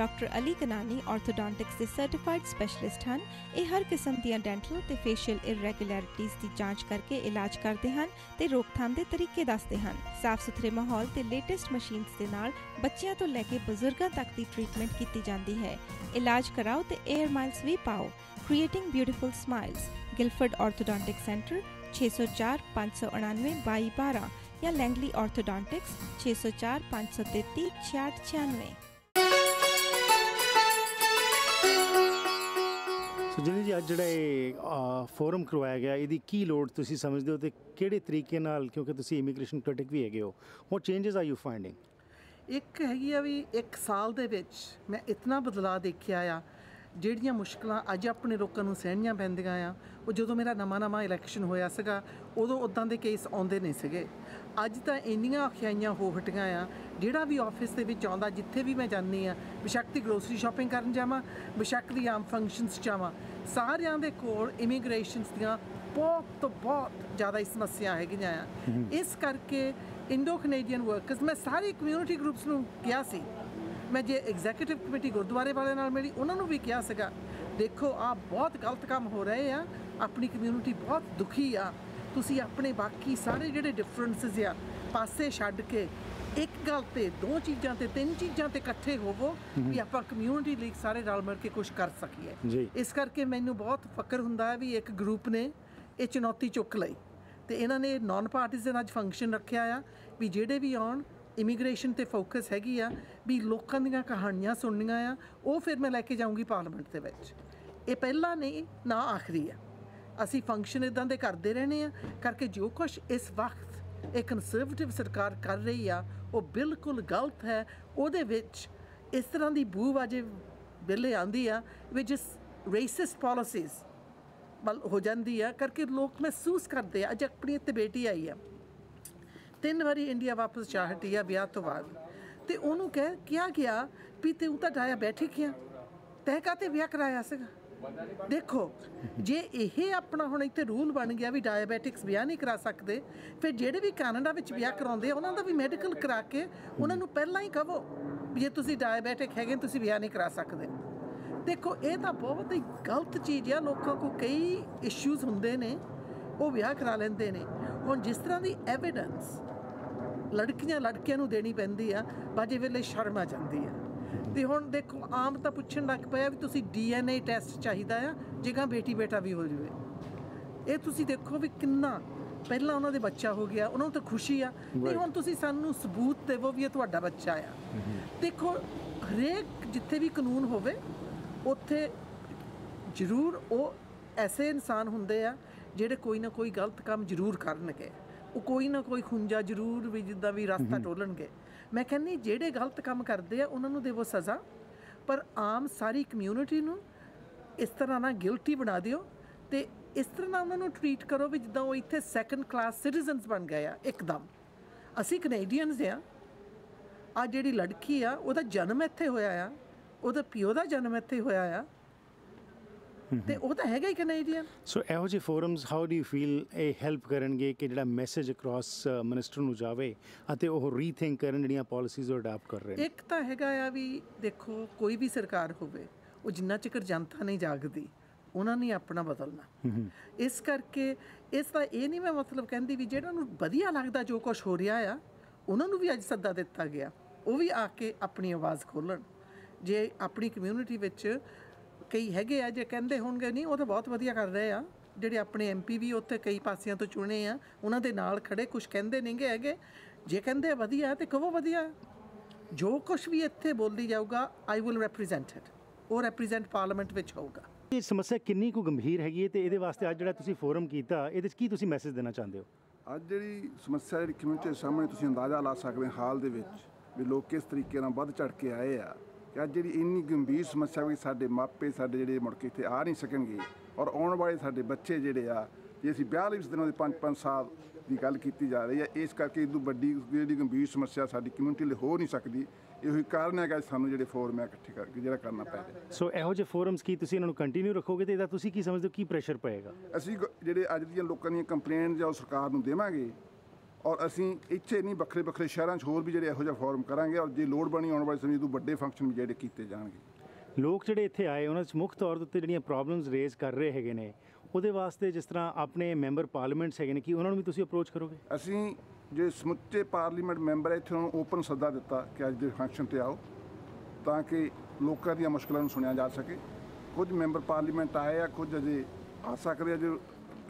Doctor Ali ਕਨਾਨੀ ਆਰਥੋਡੋਂਟਿਕਸ ਦੇ certified specialist ਹਨ। ਇਹ ਹਰ ਕਿਸਮ ਦੀਆਂ ਡੈਂਟਲ ਤੇ ਫੇਸ਼ੀਅਲ ਇਰੈਗੂਲੈਰਿਟੀਜ਼ ਦੀ ਜਾਂਚ ਕਰਕੇ ਇਲਾਜ ਕਰਦੇ ਹਨ ਤੇ ਰੋਕਥਾਮ ਦੇ ਤਰੀਕੇ ਦੱਸਦੇ ਹਨ। ਸਾਫ਼ ਸੁਥਰੇ ਮਾਹੌਲ ਤੇ ਲੇਟੈਸਟ ਮਸ਼ੀਨਸ ਦੇ ਨਾਲ ਬੱਚਿਆਂ ਤੋਂ ਲੈ ਕੇ ਬਜ਼ੁਰਗਾਂ ਤੱਕ ਦੀ ਟ੍ਰੀਟਮੈਂਟ ਕੀਤੀ ਜਾਂਦੀ ਹੈ। ਇਲਾਜ ਕਰਾਓ ਤੇ 에ਅਰ ਮਾਈਲਸ ਵੀ ਪਾਓ। Creating beautiful smiles Guildford orthodontic centre 604 599 2212 ਜਾਂ ਲੈਂਗਲੀ ਆਰਥੋਡੋਂਟਿਕਸ 604 533 6696 ਸੋ ਜੀ, ਅੱਜ ਜਿਹੜਾ ਇਹ ਫੋਰਮ ਕਰਵਾਇਆ ਗਿਆ, ਇਹਦੀ ਕੀ ਲੋੜ ਤੁਸੀਂ ਸਮਝਦੇ ਹੋ ਤੇ ਕਿਹੜੇ ਤਰੀਕੇ ਨਾਲ, ਕਿਉਂਕਿ ਤੁਸੀਂ ਇਮੀਗ੍ਰੇਸ਼ਨ ਕ੍ਰਿਟਿਕ ਵੀ ਹੈਗੇ ਹੋ what changes are you finding ਇੱਕ ਹੈਗੀ ਆ ਵੀ ਇੱਕ ਸਾਲ ਦੇ ਵਿੱਚ ਮੈਂ ਇਤਨਾ ਬਦਲਾਅ ਦੇਖਿਆ ਆ, ਜਿਹੜੀਆਂ ਮੁਸ਼ਕਲਾਂ ਅੱਜ ਆਪਣੇ ਲੋਕਾਂ ਨੂੰ ਸਹਿਣੀਆਂ ਪੈਂਦੀਆਂ ਆ, ਉਹ ਜਦੋਂ ਮੇਰਾ ਨਵਾਂ ਨਵਾਂ ਇਲੈਕਸ਼ਨ ਹੋਇਆ ਸੀਗਾ, ਉਦੋਂ ਉਦਾਂ ਦੇ ਕੇਸ ਆਉਂਦੇ ਨਹੀਂ ਸੀਗੇ। ਅੱਜ ਤਾਂ ਇੰਨੀਆਂ ਔਖਿਆਈਆਂ ਹੋ ਹਟੀਆਂ ਆ, ਜਿਹੜਾ ਵੀ ਆਫਿਸ ਦੇ ਵਿੱਚ ਆਉਂਦਾ, ਜਿੱਥੇ ਵੀ ਮੈਂ ਜਾਂਦੀ ਆ, ਬੇਸ਼ੱਕ ਦੀ ਗਰੋਸਰੀ ਸ਼ਾਪਿੰਗ ਕਰਨ ਜਾਵਾਂ, ਬੇਸ਼ੱਕ ਦੀ ਆਮ ਫੰਕਸ਼ਨਸ ਜਾਵਾਂ ਸਾਰਿਆਂ ਦੇ ਕੋਲ ਇਮੀਗ੍ਰੇਸ਼ਨਸ ਦੀਆਂ ਬਹੁਤ ਤੋਂ ਬਹੁਤ ਜ਼ਿਆਦਾ ਹੀ ਸਮੱਸਿਆ ਹੈਗੀਆਂ ਆ। ਇਸ ਕਰਕੇ ਇੰਡੋ ਕੈਨੇਡੀਅਨ ਵਰਕਰਸ ਮੈਂ ਸਾਰੇ ਕਮਿਊਨਿਟੀ ਗਰੁੱਪਸ ਨੂੰ ਕਿਹਾ ਸੀ। ਮੈਂ ਜੇ ਐਗਜ਼ੀਕਿਊਟਿਵ ਕਮੇਟੀ ਗੁਰਦੁਆਰੇ ਵਾਲਿਆਂ ਨਾਲ ਮੇਰੀ ਉਹਨਾਂ ਨੂੰ ਵੀ ਕਿਹਾ ਸੀਗਾ ਦੇਖੋ ਆ ਬਹੁਤ ਗਲਤ ਕੰਮ ਹੋ ਰਹੇ ਆ ਆਪਣੀ ਕਮਿਊਨਿਟੀ ਬਹੁਤ ਦੁਖੀ ਆ। ਤੁਸੀਂ ਆਪਣੇ ਬਾਕੀ ਸਾਰੇ ਜਿਹੜੇ ਡਿਫਰੈਂਸਸ ਆ ਪਾਸੇ ਛੱਡ ਕੇ ਇੱਕ ਗੱਲ ਤੇ ਦੋ ਚੀਜ਼ਾਂ ਤੇ ਤਿੰਨ ਚੀਜ਼ਾਂ ਤੇ ਇਕੱਠੇ ਹੋਵੋ ਵੀ ਆਪਾਂ ਕਮਿਊਨਿਟੀ ਲਈ ਸਾਰੇ ਰਲ ਮਿਲ ਕੇ ਕੁਝ ਕਰ ਸਕੀਏ। ਇਸ ਕਰਕੇ ਮੈਨੂੰ ਬਹੁਤ ਫਕਰ ਹੁੰਦਾ ਹੈ ਵੀ ਇੱਕ ਗਰੁੱਪ ਨੇ ਇਹ ਚੁਣੌਤੀ ਚੁੱਕ ਲਈ। ਤੇ ਇਹਨਾਂ ਨੇ ਨਾਨ ਪਾਰਟੀਜ਼ਨ ਅੱਜ ਫੰਕਸ਼ਨ ਰੱਖਿਆ ਆ ਵੀ ਜਿਹੜੇ ਵੀ ਆਉਣ ਇਮੀਗ੍ਰੇਸ਼ਨ ਤੇ ਫੋਕਸ ਹੈਗੀ ਆ ਵੀ ਲੋਕਾਂ ਦੀਆਂ ਕਹਾਣੀਆਂ ਸੁਣਨੀਆਂ ਆ ਉਹ ਫਿਰ ਮੈਂ ਲੈ ਕੇ ਜਾਊਂਗੀ ਪਾਰਲੀਮੈਂਟ ਦੇ ਵਿੱਚ। ਇਹ ਪਹਿਲਾ ਨਹੀਂ ਨਾ ਆਖਰੀ ਆ। ਅਸੀਂ ਫੰਕਸ਼ਨ ਇਦਾਂ ਦੇ ਕਰਦੇ ਰਹਿਣੇ ਆ ਕਰਕੇ ਜੋ ਕੁਝ ਇਸ ਵਕਤ ਇਹ ਕੰਜ਼ਰਵੇਟਿਵ ਸਰਕਾਰ ਕਰ ਰਹੀ ਆ ਉਹ ਬਿਲਕੁਲ ਗਲਤ ਹੈ। ਉਹਦੇ ਵਿੱਚ ਇਸ ਤਰ੍ਹਾਂ ਦੀ ਬੂ ਬੂਵਾਜੇ ਵੇਲੇ ਆਂਦੀ ਆ ਵਿੱਚ ਰੇਸਿਸਟ ਪਾਲਿਸੀਜ਼ ਬਲ ਹੋ ਜਾਂਦੀ ਆ, ਕਰਕੇ ਲੋਕ ਮਹਿਸੂਸ ਕਰਦੇ ਆ, ਅੱਜ ਆਪਣੀ ਇੱਥੇ ਬੇਟੀ ਆਈ ਆ। ਤਿੰਨ ਵਾਰੀ ਇੰਡੀਆ ਵਾਪਸ ਜਾ ਹਟੀ ਆ ਵਿਆਹ ਤੋਂ ਬਾਅਦ। ਤੇ ਉਹਨੂੰ ਕਹਿ ਕਿਹਾ ਗਿਆ? ਵੀ ਤੂੰ ਤਾਂ ਤਾਂ ਬੈਠੀ ਕਿਆ? ਤਹਿ ਕਾਤੇ ਵਿਆਹ ਕਰਾਇਆ ਸੀਗਾ? ਦੇਖੋ, ਜੇ ਇਹ ਆਪਣਾ ਹੁਣ ਇੱਥੇ ਰੂਲ ਬਣ ਗਿਆ ਵੀ ਡਾਇਬੈਟਿਕਸ ਵਿਆਹ ਨਹੀਂ ਕਰਾ ਸਕਦੇ, ਫਿਰ ਜਿਹੜੇ ਵੀ ਕੈਨੇਡਾ ਵਿੱਚ ਵਿਆਹ ਕਰਾਉਂਦੇ ਆ, ਉਹਨਾਂ ਦਾ ਵੀ ਮੈਡੀਕਲ ਕਰਾ ਕੇ ਉਹਨਾਂ ਨੂੰ ਪਹਿਲਾਂ ਹੀ ਕਹੋ ਵੀ ਜੇ ਤੁਸੀਂ ਡਾਇਬੈਟਿਕ ਹੈਗੇ, ਤੁਸੀਂ ਵਿਆਹ ਨਹੀਂ ਕਰਾ ਸਕਦੇ। ਦੇਖੋ, ਇਹ ਤਾਂ ਬਹੁਤ ਹੀ ਗਲਤ ਚੀਜ਼ ਆ, ਲੋਕਾਂ ਕੋ ਕਈ ਇਸ਼ੂਜ਼ ਹੁੰਦੇ ਨੇ, ਉਹ ਵਿਆਹ ਕਰਾ ਲੈਂਦੇ ਨੇ। ਹੁਣ ਜਿਸ ਤਰ੍ਹਾਂ ਦੀ ਐਵੀਡੈਂਸ ਲੜਕੀਆਂ ਲੜਕਿਆਂ ਨੂੰ ਦੇਣੀ ਪੈਂਦੀ ਆ, ਬਾਜੇ ਵੇਲੇ ਸ਼ਰਮ ਆ ਜਾਂਦੀ ਆ। ਤੇ ਹੁਣ ਦੇਖੋ ਆਮ ਤਾਂ ਪੁੱਛਣ ਲੱਗ ਪਿਆ ਵੀ ਤੁਸੀਂ ਡੀਐਨਏ ਟੈਸਟ ਚਾਹੀਦਾ ਆ ਜੇਗਾ ਬੇਟੀ ਬੇਟਾ ਵੀ ਹੋ ਜਾਵੇ। ਇਹ ਤੁਸੀਂ ਦੇਖੋ ਵੀ ਕਿੰਨਾ ਪਹਿਲਾਂ ਉਹਨਾਂ ਦੇ ਬੱਚਾ ਹੋ ਗਿਆ ਉਹਨਾਂ ਨੂੰ ਤਾਂ ਖੁਸ਼ੀ ਆ। ਤੇ ਹੁਣ ਤੁਸੀਂ ਸਾਨੂੰ ਸਬੂਤ ਦੇਵੋ ਵੀ ਇਹ ਤੁਹਾਡਾ ਬੱਚਾ ਆ। ਦੇਖੋ ਹਰੇਕ ਜਿੱਥੇ ਵੀ ਕਾਨੂੰਨ ਹੋਵੇ ਉੱਥੇ ਜ਼ਰੂਰ ਉਹ ਐਸੇ ਇਨਸਾਨ ਹੁੰਦੇ ਆ ਜਿਹੜੇ ਕੋਈ ਨਾ ਕੋਈ ਗਲਤ ਕੰਮ ਜ਼ਰੂਰ ਕਰਨਗੇ। ਉਹ ਕੋਈ ਨਾ ਕੋਈ ਖੁੰਝਾ ਜ਼ਰੂਰ ਵੀ ਜਿੱਦਾਂ ਵੀ ਰਸਤਾ ਟੋਲਣਗੇ। ਮੈਂ ਕਹਿੰਨੀ ਜਿਹੜੇ ਗਲਤ ਕੰਮ ਕਰਦੇ ਆ, ਉਹਨਾਂ ਨੂੰ ਦੇਵੋ ਸਜ਼ਾ। ਪਰ ਆਮ ਸਾਰੀ ਕਮਿਊਨਿਟੀ ਨੂੰ ਇਸ ਤਰ੍ਹਾਂ ਨਾਲ ਗਿਲਟੀ ਬਣਾ ਦਿਓ ਤੇ ਇਸ ਤਰ੍ਹਾਂ ਨਾਲ ਉਹਨਾਂ ਨੂੰ ਟਰੀਟ ਕਰੋ ਵੀ ਜਿੱਦਾਂ ਉਹ ਇੱਥੇ ਸੈਕੰਡ ਕਲਾਸ ਸਿਟੀਜ਼ਨਸ ਬਣ ਗਏ ਆ, ਇੱਕਦਮ। ਅਸੀਂ ਕੈਨੇਡੀਅਨਸ ਆ। ਆ ਜਿਹੜੀ ਲੜਕੀ ਆ, ਉਹਦਾ ਜਨਮ ਇੱਥੇ ਹੋਇਆ ਆ। ਉਹਦਾ ਪਿਓ ਦਾ ਜਨਮ ਇੱਥੇ ਹੋਇਆ ਆ। ਤੇ ਉਹ ਤਾਂ ਹੈਗਾ ਹੀ ਕੈਨੇਡੀਅਨ ਸੋ ਇਹੋ ਜਿਹੇ forums how do you feel ਇਹ ਹੈਲਪ ਕਰਨਗੇ ਕਿ ਜਿਹੜਾ ਮੈਸੇਜ ਅਕ੍ਰੋਸ ਮਿਨਿਸਟਰ ਨੂੰ ਜਾਵੇ ਅਤੇ ਉਹ ਰੀਥਿੰਕ ਕਰਨ ਜਿਹੜੀਆਂ ਪਾਲਿਸੀਜ਼ ਉਹ ਅਡਾਪਟ ਕਰ ਰਹੇ ਨੇ? ਇੱਕ ਤਾਂ ਹੈਗਾ ਆ ਵੀ ਦੇਖੋ ਕੋਈ ਵੀ ਸਰਕਾਰ ਹੋਵੇ ਉਹ ਜਿੰਨਾ ਚਿਰ ਜਨਤਾ ਨਹੀਂ ਜਾਗਦੀ ਉਹਨਾਂ ਨੇ ਆਪਣਾ ਬਦਲਣਾ। ਇਸ ਕਰਕੇ ਇਸ ਦਾ ਇਹ ਨਹੀਂ ਮੈਂ ਮਤਲਬ ਕਹਿੰਦੀ ਵੀ ਜਿਹੜਾ ਨੂੰ ਵਧੀਆ ਲੱਗਦਾ ਜੋ ਕੁਝ ਹੋ ਰਿਹਾ ਆ ਉਹਨਾਂ ਨੂੰ ਵੀ ਅੱਜ ਸੱਦਾ ਦਿੱਤਾ ਗਿਆ ਉਹ ਵੀ ਆ ਕੇ ਆਪਣੀ ਆਵਾਜ਼ ਖੋਲਣ। ਜੇ ਆਪਣੀ ਕਮਿਊਨਿਟੀ ਵਿੱਚ ਕਈ ਹੈਗੇ ਆ ਜੇ ਕਹਿੰਦੇ ਹੋਣਗੇ ਨਹੀਂ ਉਹ ਤਾਂ ਬਹੁਤ ਵਧੀਆ ਕਰ ਰਹੇ ਆ। ਜਿਹੜੇ ਆਪਣੇ ਐਮਪੀ ਵੀ ਉੱਥੇ ਕਈ ਪਾਸਿਆਂ ਤੋਂ ਚੁਣੇ ਆ ਉਹਨਾਂ ਦੇ ਨਾਲ ਖੜੇ ਕੁਝ ਕਹਿੰਦੇ ਨਹੀਂਗੇ ਹੈਗੇ। ਜੇ ਕਹਿੰਦੇ ਵਧੀਆ ਤੇ ਕਹੋ ਵਧੀਆ। ਜੋ ਕੁਝ ਵੀ ਇੱਥੇ ਬੋਲੀ ਜਾਊਗਾ ਆਈ ਵਿਲ ਰਿਪਰੈਜ਼ੈਂਟ ਇਟ ਉਹ ਰਿਪਰੈਜ਼ੈਂਟ ਪਾਰਲੀਮੈਂਟ ਵਿੱਚ ਹੋਊਗਾ। ਇਹ ਸਮੱਸਿਆ ਕਿੰਨੀ ਕੁ ਗੰਭੀਰ ਹੈਗੀ ਹੈ ਤੇ ਇਹਦੇ ਵਾਸਤੇ ਅੱਜ ਜਿਹੜਾ ਤੁਸੀਂ ਫੋਰਮ ਕੀਤਾ ਇਹਦੇ 'ਚ ਕੀ ਤੁਸੀਂ ਮੈਸੇਜ ਦੇਣਾ ਚਾਹੁੰਦੇ ਹੋ? ਅੱਜ ਜਿਹੜੀ ਸਮੱਸਿਆ ਜਿਹੜੀ ਕਮਿਊਨਿਟੀ ਦੇ ਸਾਹਮਣੇ ਤੁਸੀਂ ਅੰਦਾਜ਼ਾ ਲਾ ਸਕਦੇ ਹੋ ਹਾਲ ਦੇ ਵਿੱਚ ਵੀ ਲੋਕ ਕਿਸ ਤਰੀਕੇ ਨਾਲ ਵੱਧ ਚੜ ਕੇ ਆਏ ਆ। ਕਿ ਅੱਜ ਜਿਹੜੀ ਇੰਨੀ ਗੰਭੀਰ ਸਮੱਸਿਆ ਵੀ ਸਾਡੇ ਮਾਪੇ ਸਾਡੇ ਜਿਹੜੇ ਮੁੜ ਕੇ ਇੱਥੇ ਆ ਨਹੀਂ ਸਕਣਗੇ ਔਰ ਆਉਣ ਵਾਲੇ ਸਾਡੇ ਬੱਚੇ ਜਿਹੜੇ ਆ ਜੇ ਅਸੀਂ 42 ਦਿਨਾਂ ਦੇ 5-5 ਸਾਲ ਦੀ ਗੱਲ ਕੀਤੀ ਜਾ ਰਹੀ ਹੈ ਇਸ ਕਰਕੇ ਇਦੋਂ ਵੱਡੀ ਜਿਹੜੀ ਗੰਭੀਰ ਸਮੱਸਿਆ ਸਾਡੀ ਕਮਿਊਨਿਟੀ ਲਈ ਹੋ ਨਹੀਂ ਸਕਦੀ। ਇਹੋ ਹੀ ਕਾਰਨ ਹੈਗਾ ਸਾਨੂੰ ਜਿਹੜੇ ਫੋਰਮ ਹੈ ਇਕੱਠੇ ਕਰਕੇ ਜਿਹੜਾ ਕਰਨਾ ਪੈ ਰਿਹਾ। ਸੋ ਇਹੋ ਜਿਹੇ ਫੋਰਮਸ ਕੀ ਤੁਸੀਂ ਇਹਨਾਂ ਨੂੰ ਕੰਟੀਨਿਊ ਰੱਖੋਗੇ ਤੇ ਇਹਦਾ ਤੁਸੀਂ ਕੀ ਸਮਝਦੇ ਹੋ ਕੀ ਪ੍ਰੈਸ਼ਰ ਪਏਗਾ? ਅਸੀਂ ਜਿਹੜੇ ਅੱਜ ਦੀਆਂ ਲੋਕਾਂ ਦੀਆਂ ਕੰਪਲੇਂਟ ਜਾਂ ਸਰਕਾਰ ਨੂੰ ਦੇਵਾਂਗੇ ਔਰ ਅਸੀਂ ਇੱਥੇ ਨਹੀਂ ਵੱਖਰੇ ਵੱਖਰੇ ਸ਼ਹਿਰਾਂ 'ਚ ਹੋਰ ਵੀ ਜਿਹੜੇ ਇਹੋ ਜਿਹਾ ਫੋਰਮ ਕਰਾਂਗੇ ਔਰ ਜੇ ਲੋੜ ਬਣੀ ਆਉਣ ਵਾਲੇ ਸਮੇਂ ਤੋਂ ਵੱਡੇ ਫੰਕਸ਼ਨ ਵੀ ਜਿਹੜੇ ਕੀਤੇ ਜਾਣਗੇ। ਲੋਕ ਜਿਹੜੇ ਇੱਥੇ ਆਏ ਉਹਨਾਂ 'ਚ ਮੁੱਖ ਤੌਰ ਉੱਤੇ ਜਿਹੜੀਆਂ ਪ੍ਰੋਬਲਮਸ ਰੇਜ਼ ਕਰ ਰਹੇ ਹੈਗੇ ਨੇ ਉਹਦੇ ਵਾਸਤੇ ਜਿਸ ਤਰ੍ਹਾਂ ਆਪਣੇ ਮੈਂਬਰ ਪਾਰਲੀਮੈਂਟਸ ਹੈਗੇ ਨੇ ਕਿ ਉਹਨਾਂ ਨੂੰ ਵੀ ਤੁਸੀਂ ਅਪਰੋਚ ਕਰੋਗੇ? ਅਸੀਂ ਜੇ ਸਮੁੱਚੇ ਪਾਰਲੀਮੈਂਟ ਮੈਂਬਰ ਹੈ ਇੱਥੇ ਉਹਨਾਂ ਨੂੰ ਓਪਨ ਸੱਦਾ ਦਿੱਤਾ ਕਿ ਅੱਜ ਦੇ ਫੰਕਸ਼ਨ ਤੇ ਆਓ ਤਾਂ ਕਿ ਲੋਕਾਂ ਦੀਆਂ ਮੁਸ਼ਕਲਾਂ ਨੂੰ ਸੁਣਿਆ ਜਾ ਸਕੇ। ਕੁਝ ਮੈਂਬਰ ਪਾਰਲੀਮੈਂਟ ਆਏ ਆ ਕੁਝ ਅਜੇ ਆ ਸਕਦੇ ਆ ਜੋ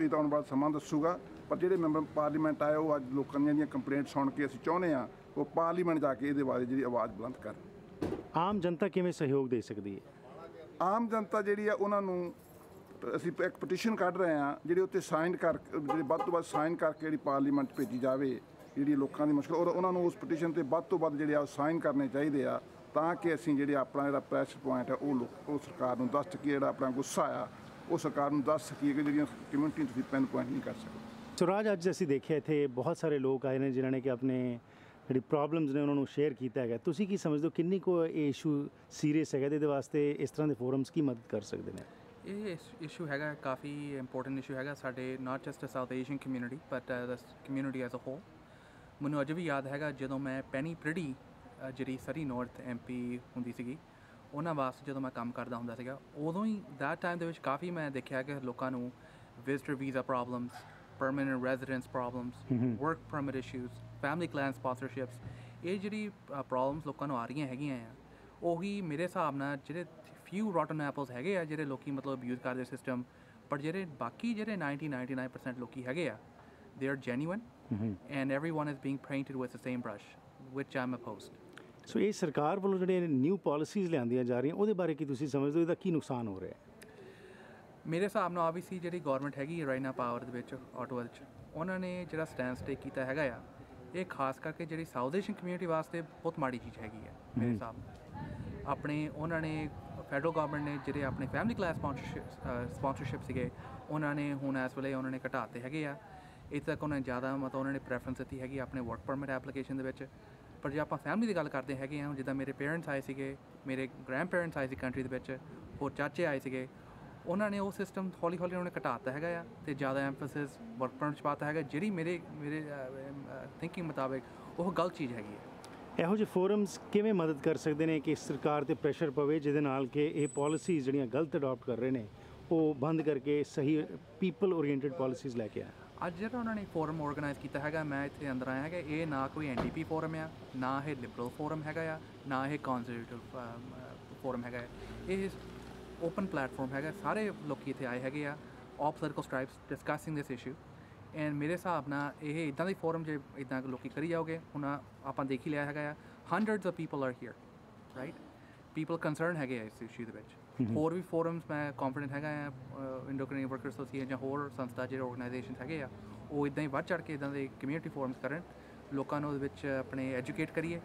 ਇਹ ਤਾਂ ਆਉਣ ਵਾਲਾ ਸਮਾਂ ਦੱਸੂਗਾ। ਪਰ ਜਿਹੜੇ ਮੈਂਬਰ ਪਾਰਲੀਮੈਂਟ ਆਏ ਉਹ ਅੱਜ ਲੋਕਾਂ ਦੀਆਂ ਜਿਹੜੀਆਂ ਕੰਪਲੇਂਟ ਸੁਣ ਕੇ ਅਸੀਂ ਚਾਹੁੰਦੇ ਆ ਉਹ ਪਾਰਲੀਮੈਂਟ ਜਾ ਕੇ ਇਹਦੇ ਬਾਰੇ ਜਿਹੜੀ ਆਵਾਜ਼ ਬੁਲੰਦ ਕਰਨ। ਆਮ ਜਨਤਾ ਕਿਵੇਂ ਸਹਿਯੋਗ ਦੇ ਸਕਦੀ ਹੈ? ਆਮ ਜਨਤਾ ਜਿਹੜੀ ਆ ਉਹਨਾਂ ਨੂੰ ਅਸੀਂ ਇੱਕ ਪਟੀਸ਼ਨ ਕੱਢ ਰਹੇ ਆ ਜਿਹੜੀ ਉੱਤੇ ਸਾਈਨ ਕਰ ਜਿਹੜੇ ਵੱਧ ਤੋਂ ਵੱਧ ਸਾਈਨ ਕਰਕੇ ਜਿਹੜੀ ਪਾਰਲੀਮੈਂਟ ਭੇਜੀ ਜਾਵੇ ਜਿਹੜੀ ਲੋਕਾਂ ਦੀ ਮੁਸ਼ਕਲ ਔਰ ਉਹਨਾਂ ਨੂੰ ਉਸ ਪਟੀਸ਼ਨ ਤੇ ਵੱਧ ਤੋਂ ਵੱਧ ਜਿਹੜੇ ਆ ਸਾਈਨ ਕਰਨੇ ਚਾਹੀਦੇ ਆ ਤਾਂ ਕਿ ਅਸੀਂ ਜਿਹੜੇ ਆਪਣਾ ਜਿਹੜਾ ਪ੍ਰੈਸ਼ਰ ਪੁਆਇੰਟ ਹੈ ਉਹ ਲੋਕ ਉਹ ਸਰਕਾਰ ਨੂੰ ਦੱਸ ਸਕੀਏ ਜਿਹੜਾ ਆਪਣਾ ਗੁੱਸਾ ਆ ਉਹ ਸਰਕਾਰ ਨੂੰ ਦੱਸ ਸਕੀਏ ਕਿ ਜਿਹੜੀਆਂ ਕਮਿਊਨਿਟੀ ਤੁਸੀਂ ਪੈਨ ਪੁਆਇੰਟ ਨਹੀਂ ਕਰ ਸਕਦੇ। ਸੋ ਰਾਜ ਅੱਜ ਅਸੀਂ ਦੇਖਿਆ ਇੱਥੇ ਬਹੁਤ ਸਾਰੇ ਲੋਕ ਆਏ ਨੇ ਜਿਨ੍ਹਾਂ ਨੇ ਕਿ ਆਪਣੇ ਜਿਹੜੀ ਪ੍ਰੋਬਲਮਸ ਨੇ ਉਹਨਾਂ ਨੂੰ ਸ਼ੇਅਰ ਕੀਤਾ ਹੈਗਾ। ਤੁਸੀਂ ਕੀ ਸਮਝਦੇ ਹੋ ਕਿੰਨੀ ਕੋ ਇਹ ਇਸ਼ੂ ਸੀਰੀਅਸ ਹੈਗਾ ਤੇ ਇਹਦੇ ਵਾਸਤੇ ਇਸ ਤਰ੍ਹਾਂ ਦੇ ਫੋਰਮਸ ਕੀ ਮਦਦ ਕਰ ਸਕਦੇ ਨੇ? ਇਹ ਇਸ਼ੂ ਹੈਗਾ, ਕਾਫੀ ਇੰਪੋਰਟੈਂਟ ਇਸ਼ੂ ਹੈਗਾ ਸਾਡੇ not just South Asian community but the community as a whole ਮੈਨੂੰ ਅਜੇ ਵੀ ਯਾਦ ਹੈਗਾ ਜਦੋਂ ਮੈਂ ਪੈਨੀ ਪ੍ਰਿਡੀ ਜਿਹੜੀ ਸਰੀ ਨਾਰਥ ਐਮਪੀ ਹੁੰਦੀ ਸੀਗੀ, ਉਹਨਾਂ ਵਾਸਤੇ ਜਦੋਂ ਮੈਂ ਕੰਮ ਕਰਦਾ ਹੁੰਦਾ ਸੀਗਾ, ਉਦੋਂ ਹੀ ਦੈਟ ਟਾਈਮ ਦੇ ਵਿੱਚ ਕਾਫੀ ਮੈਂ ਦੇਖਿਆ ਕਿ ਲੋਕਾਂ ਨੂੰ visitor visa problems permanent residence problems work permit issues family clan sponsorships ਇਹ ਜਿਹੜੀ ਪ੍ਰੋਬਲਮਸ ਲੋਕਾਂ ਨੂੰ ਆ ਰਹੀਆਂ ਹੈਗੀਆਂ ਆ ਉਹੀ ਮੇਰੇ ਹਿਸਾਬ ਨਾਲ ਜਿਹੜੇ ਫਿਊ ਰੋਟਨ ਐਪਲਸ ਹੈਗੇ ਆ ਜਿਹੜੇ ਲੋਕੀ ਮਤਲਬ ਅਬਿਊਜ਼ ਕਰਦੇ ਸਿਸਟਮ ਪਰ ਜਿਹੜੇ ਬਾਕੀ ਜਿਹੜੇ 90 99% ਲੋਕੀ ਹੈਗੇ ਆ they are genuine and everyone is being painted with the same brush which I'm opposed so ਇਹ ਸਰਕਾਰ ਵੱਲੋਂ ਜਿਹੜੇ ਨਿਊ ਪਾਲਿਸੀਜ਼ ਲਿਆਂਦੀਆਂ ਜਾ ਰਹੀਆਂ ਉਹਦੇ ਬਾਰੇ ਕੀ ਤੁਸੀਂ ਸਮਝਦੇ ਹੋ ਇਹਦਾ ਕੀ ਨੁਕਸਾਨ ਹੋ ਰਿਹਾ ਹੈ ਮੇਰੇ ਹਿਸਾਬ ਨਾਲ ਆਬਵੀਅਸਲੀ ਜਿਹੜੀ ਗਵਰਨਮੈਂਟ ਹੈਗੀ ਰਾਈਟ ਨਾ ਪਾਵਰ ਦੇ ਵਿੱਚ ਆਟੋਆ 'ਚ। ਉਹਨਾਂ ਨੇ ਜਿਹੜਾ ਸਟੈਂਡ ਟੇਕ ਕੀਤਾ ਹੈਗਾ ਆ ਇਹ ਖਾਸ ਕਰਕੇ ਜਿਹੜੀ ਸਾਊਥ ਏਸ਼ੀਅਨ ਕਮਿਊਨਿਟੀ ਵਾਸਤੇ ਬਹੁਤ ਮਾੜੀ ਚੀਜ਼ ਹੈਗੀ ਹੈ ਮੇਰੇ ਹਿਸਾਬ ਨਾਲ। ਆਪਣੇ ਉਹਨਾਂ ਨੇ ਫੈਡਰਲ ਗਵਰਨਮੈਂਟ ਨੇ ਜਿਹੜੇ ਆਪਣੇ ਫੈਮਿਲੀ ਕਲਾਸ ਸਪਾਂਸਰਸ਼ਿਪ ਸਪਾਂਸਰਸ਼ਿਪ ਸੀਗੇ ਉਹਨਾਂ ਨੇ ਹੁਣ ਇਸ ਵੇਲੇ ਉਹਨਾਂ ਨੇ ਘਟਾਤੇ ਹੈਗੇ ਆ। ਇੱਥੇ ਤੱਕ ਉਹਨਾਂ ਨੇ ਜ਼ਿਆਦਾ ਮਤਲਬ ਉਹਨਾਂ ਨੇ ਪ੍ਰੈਫਰੈਂਸ ਦਿੱਤੀ ਹੈਗੀ ਆਪਣੇ ਵਰਕ ਪਰਮਿਟ ਐਪਲੀਕੇਸ਼ਨ ਦੇ ਵਿੱਚ। ਪਰ ਜੇ ਆਪਾਂ ਫੈਮਿਲੀ ਦੀ ਗੱਲ ਕਰਦੇ ਹੈਗੇ ਆ ਜਿੱਦਾਂ ਮੇਰੇ ਪੇਰੈਂਟਸ ਆਏ ਸੀਗੇ ਮੇਰੇ ਗ੍ਰੈਂਡ ਪੇਰੈਂਟਸ ਆਏ ਸੀ ਕੰਟਰੀ ਦੇ ਵਿੱਚ ਹੋਰ ਚਾਚੇ ਆਏ ਸੀਗੇ ਉਹਨਾਂ ਨੇ ਉਹ ਸਿਸਟਮ ਹੌਲੀ ਹੌਲੀ ਉਹਨਾਂ ਨੇ ਘਟਾਤਾ ਹੈਗਾ ਆ ਤੇ ਜ਼ਿਆਦਾ ਐਮਫੈਸਿਸ ਵਰਕ ਪਰਮਿਟ 'ਚ ਪਾਤਾ ਹੈਗਾ ਜਿਹੜੀ ਮੇਰੇ ਮੇਰੇ ਥਿੰਕਿੰਗ ਮੁਤਾਬਕ ਉਹ ਗਲਤ ਚੀਜ਼ ਹੈਗੀ ਹੈ ਇਹੋ ਜਿਹੇ ਫੋਰਮਸ ਕਿਵੇਂ ਮਦਦ ਕਰ ਸਕਦੇ ਨੇ ਕਿ ਸਰਕਾਰ ਤੇ ਪ੍ਰੈਸ਼ਰ ਪਵੇ ਜਿਹਦੇ ਨਾਲ ਕਿ ਇਹ ਪਾਲਿਸੀਜ਼ ਜਿਹੜੀਆਂ ਗਲਤ ਅਡਾਪਟ ਕਰ ਰਹੇ ਨੇ ਉਹ ਬੰਦ ਕਰਕੇ ਸਹੀ ਪੀਪਲ ਓਰੀਐਂਟਡ ਪਾਲਿਸੀਜ਼ ਲੈ ਕੇ ਆਉਣ ਅੱਜ ਜਿਹੜਾ ਉਹਨਾਂ ਨੇ ਫੋਰਮ ਆਰਗੇਨਾਈਜ਼ ਕੀਤਾ ਹੈਗਾ ਮੈਂ ਇੱਥੇ ਅੰਦਰ ਆਇਆ ਹੈਗਾ ਇਹ ਨਾ ਕੋਈ ਐਨਡੀਪੀ ਫੋਰਮ ਆ ਨਾ ਇਹ ਲਿਬਰਲ ਫੋਰਮ ਹੈਗਾ ਆ ਨਾ ਇਹ ਕੰਜ਼ਰਵੇਟਿਵ ਫੋਰਮ ਹੈਗਾ। ਇਹ ਓਪਨ ਪਲੇਟਫਾਰਮ ਹੈਗਾ ਸਾਰੇ ਲੋਕੀ ਇੱਥੇ ਆਏ ਹੈਗੇ ਆ all political stripes discussing this issue and ਮੇਰੇ ਹਿਸਾਬ ਨਾਲ ਇਹ ਇਦਾਂ ਦੀ ਫੋਰਮ ਜੇ ਇਦਾਂ ਲੋਕੀ ਕਰੀ ਜਾਓਗੇ ਹੁਣ ਆਪਾਂ ਦੇਖ ਹੀ ਲਿਆ ਹੈਗਾ ਆ hundreds of people are here right people concern ਹੈਗੇ ਆ ਇਸ ਇਸ਼ੂ ਦੇ ਵਿੱਚ। ਹੋਰ ਵੀ ਫੋਰਮਸ ਮੈਂ ਕੰਫੀਡੈਂਟ ਹੈਗਾ ਆ ਇੰਡੋਕ੍ਰਾਈਨ ਵਰਕਰ ਐਸੋਸੀਏਸ਼ਨ ਜਾਂ ਹੋਰ ਸੰਸਥਾ ਜਿਹੜੇ ਆਰਗੇਨਾਈਜੇਸ਼ਨਸ ਹੈਗੇ ਆ ਉਹ ਇਦਾਂ ਹੀ ਵੱਧ ਚੜ ਕੇ ਇਦਾਂ ਦੇ ਕਮਿਊਨਿਟੀ ਫੋਰਮਸ ਕਰਨ ਲੋਕਾਂ ਨੂੰ ਉਹਦੇ ਵਿੱਚ ਆਪਣੇ ਐਜੂਕੇਟ ਕਰੀਏ।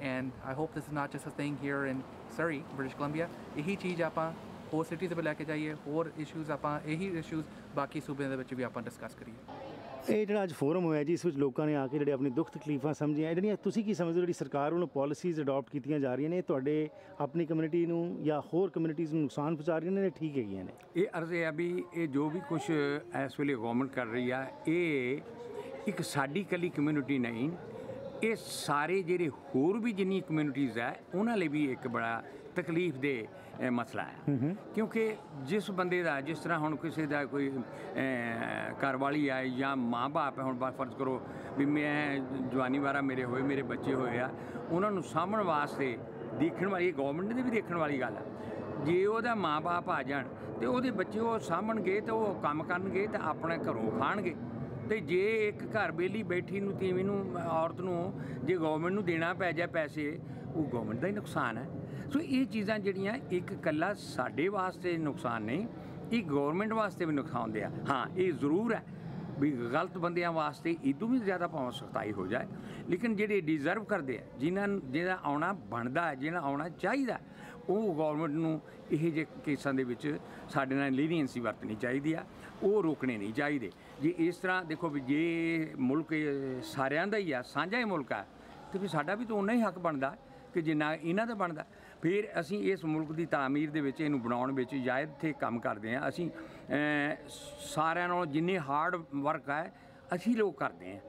And I hope this is not just a thing here in Surrey British Columbia ਇਹੀ ਚੀਜ਼ ਆਪਾਂ ਹੋਰ ਸਿਟੀਜ਼ 'ਤੇ ਲੈ ਕੇ ਜਾਈਏ ਹੋਰ ਇਸ਼ੂਜ਼ ਆਪਾਂ ਇਹੀ ਇਸ਼ੂਜ਼ ਬਾਕੀ ਸੂਬਿਆਂ ਦੇ ਵਿੱਚ ਵੀ ਆਪਾਂ ਡਿਸਕਸ ਕਰੀਏ। ਇਹ ਜਿਹੜਾ ਅੱਜ ਫੋਰਮ ਹੋਇਆ ਜੀ ਇਸ ਵਿੱਚ ਲੋਕਾਂ ਨੇ ਆ ਕੇ ਜਿਹੜੇ ਆਪਣੀ ਦੁੱਖ ਤਕਲੀਫਾਂ ਸਮਝੀਆਂ ਇਹ ਜਿਹੜੀਆਂ ਤੁਸੀਂ ਕੀ ਸਮਝਦੇ ਹੋ ਜਿਹੜੀ ਸਰਕਾਰ ਵੱਲੋਂ ਪਾਲਿਸੀਜ਼ ਅਡਾਪਟ ਕੀਤੀਆਂ ਜਾ ਰਹੀਆਂ ਨੇ ਇਹ ਤੁਹਾਡੇ ਆਪਣੀ ਕਮਿਊਨਿਟੀ ਨੂੰ ਜਾਂ ਹੋਰ ਕਮਿਊਨਿਟੀਜ਼ ਨੂੰ ਨੁਕਸਾਨ ਪਹੁੰਚਾ ਰਹੀਆਂ ਨੇ ਠੀਕ ਹੈਗੀਆਂ ਨੇ? ਇਹ ਅਰਜ਼ ਇਹ ਆ ਵੀ ਇਹ ਜੋ ਵੀ ਕੁਝ ਇਸ ਵੇਲੇ ਗਵਰਨਮੈਂਟ ਕਰ ਰਹੀ ਆ ਇਹ ਇੱਕ ਸਾਡੀ ਕੱਲੀ ਕਮਿਊਨਿਟੀ ਨਹੀਂ ਇਹ ਸਾਰੇ ਜਿਹੜੇ ਹੋਰ ਵੀ ਜਿੰਨੀ ਕਮਿਊਨਿਟੀਜ਼ ਹੈ ਉਹਨਾਂ ਲਈ ਵੀ ਇੱਕ ਬੜਾ ਤਕਲੀਫ ਦੇ ਮਸਲਾ ਹੈ। ਕਿਉਂਕਿ ਜਿਸ ਬੰਦੇ ਦਾ ਜਿਸ ਤਰ੍ਹਾਂ ਹੁਣ ਕਿਸੇ ਦਾ ਕੋਈ ਅ, ਘਰ ਵਾਲੀ ਆਏ ਜਾਂ ਮਾਂ-ਬਾਪ ਹੈ ਹੁਣ ਬਸ ਫਰਜ਼ ਕਰੋ ਵੀ ਮੈਂ ਜਵਾਨੀ ਵਾਰਾ ਮੇਰੇ ਹੋਏ ਮੇਰੇ ਬੱਚੇ ਹੋਏ ਆ ਉਹਨਾਂ ਨੂੰ ਸਾਂਭਣ ਵਾਸਤੇ ਦੇਖਣ ਵਾਲੀ ਗਵਰਨਮੈਂਟ ਦੀ ਵੀ ਦੇਖਣ ਵਾਲੀ ਗੱਲ ਹੈ ਜੇ ਉਹਦਾ ਮਾਪੇ ਆ ਜਾਣ ਤੇ ਉਹਦੇ ਬੱਚੇ ਉਹ ਸਾਂਭਣਗੇ ਤੇ ਉਹ ਕੰਮ ਕਰਨਗੇ ਤੇ ਆਪਣੇ ਘਰੋਂ ਖਾਣਗੇ। ਤੇ ਜੇ ਇੱਕ ਘਰ ਬੇਲੀ ਬੈਠੀ ਨੂੰ ਤੀਵੀਂ ਨੂੰ ਔਰਤ ਨੂੰ ਜੇ ਗਵਰਨਮੈਂਟ ਨੂੰ ਦੇਣਾ ਪੈ ਜਾ ਪੈਸੇ, ਉਹ ਗਵਰਨਮੈਂਟ ਦਾ ਹੀ ਨੁਕਸਾਨ ਹੈ। ਸੋ ਇਹ ਚੀਜ਼ਾਂ ਜਿਹੜੀਆਂ ਇੱਕ ਕੱਲਾ ਸਾਡੇ ਵਾਸਤੇ ਨੁਕਸਾਨ ਨਹੀਂ, ਇਹ ਗਵਰਨਮੈਂਟ ਵਾਸਤੇ ਵੀ ਨੁਕਸਾਨ ਆ। ਹਾਂ, ਇਹ ਜ਼ਰੂਰ ਹੈ ਵੀ ਗਲਤ ਬੰਦਿਆਂ ਵਾਸਤੇ ਇਦੋਂ ਵੀ ਜ਼ਿਆਦਾ ਭਾਵੇਂ ਸਖਤਾਈ ਹੋ ਜਾਏ, ਲੇਕਿਨ ਜਿਹੜੇ ਡਿਜ਼ਰਵ ਕਰਦੇ ਆ, ਜਿਨ੍ਹਾਂ ਜਿਹਦਾ ਆਉਣਾ ਬਣਦਾ ਹੈ ਜਿਹੜਾ ਆਉਣਾ ਚਾਹੀਦਾ ਉਹ ਗਵਰਨਮੈਂਟ ਨੂੰ ਇਹ ਜਿਹੇ ਕੇਸਾਂ ਦੇ ਵਿੱਚ ਸਾਡੇ ਨਾਲ ਲੀਨੀਅੰਸੀ ਵਰਤਣੀ ਚਾਹੀਦੀ ਆ, ਉਹ ਰੋਕਣੇ ਨਹੀਂ ਚਾਹੀਦੇ। ਜੇ, ਇਸ ਤਰ੍ਹਾਂ ਦੇਖੋ ਵੀ ਜੇ ਮੁਲਕ ਸਾਰਿਆਂ ਦਾ ਹੀ ਆ, ਸਾਂਝਾ ਹੀ ਮੁਲਕ ਆ, ਤੇ ਫਿਰ ਸਾਡਾ ਵੀ ਤਾਂ ਉਨਾ ਹੀ ਹੱਕ ਬਣਦਾ ਕਿ ਜਿੰਨਾ ਇਹਨਾਂ ਦਾ ਬਣਦਾ। ਫਿਰ ਅਸੀਂ ਇਸ ਮੁਲਕ ਦੀ ਤਾਮੀਰ ਦੇ ਵਿੱਚ, ਇਹਨੂੰ ਬਣਾਉਣ ਵਿੱਚ ਜਾਇਦ ਤੇ ਕੰਮ ਕਰਦੇ ਹਾਂ ਅਸੀਂ ਸਾਰਿਆਂ ਨਾਲੋਂ ਜਿੰਨੇ ਹਾਰਡ ਵਰਕ ਹੈ ਅਸੀਂ ਲੋਕ ਕਰਦੇ ਹਾਂ